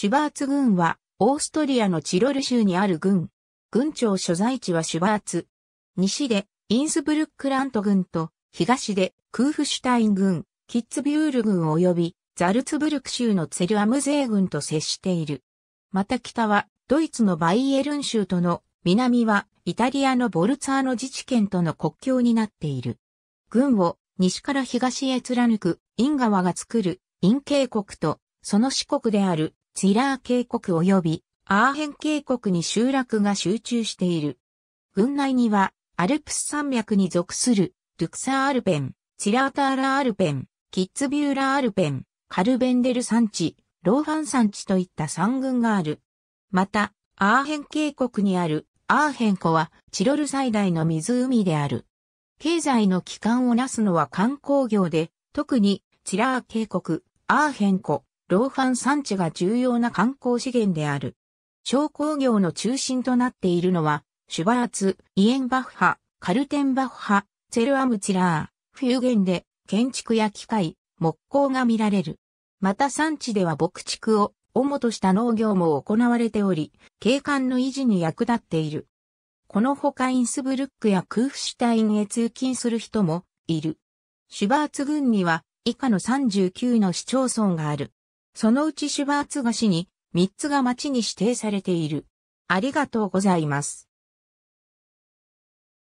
シュバーツ郡は、オーストリアのチロル州にある郡。郡庁所在地はシュバーツ。西で、インスブルックラント郡と、東で、クーフシュタイン郡、キッツビュール郡及び、ザルツブルク州のツェルアムゼー郡と接している。また北は、ドイツのバイエルン州との、南は、イタリアのボルツァーノ自治県との国境になっている。郡を西から東へ貫くイン川が作るイン渓谷とその支谷であるツィラー渓谷及びアーヘン渓谷に集落が集中している。郡内にはアルプス山脈に属するドゥクサーアルペン、ツィラーターラアルペン、キッツビューラーアルペン、カルベンデル山地、ローファン山地といった山群がある。また、アーヘン渓谷にあるアーヘン湖はチロル最大の湖である。経済の基幹をなすのは観光業で、特にチラー渓谷、アーヘン湖、ローファン山地が重要な観光資源である。商工業の中心となっているのは、シュバーツ、イエンバッハ、カルテンバッハ、ツェルアムチラー、フューゲンで建築や機械、木工が見られる。また山地では牧畜を主とした農業も行われており、景観の維持に役立っている。このほかインスブルックやクーフシュタインへ通勤する人もいる。シュバーツ郡には以下の39の市町村がある。そのうちシュバーツ河市に3つが町に指定されている。ありがとうございます。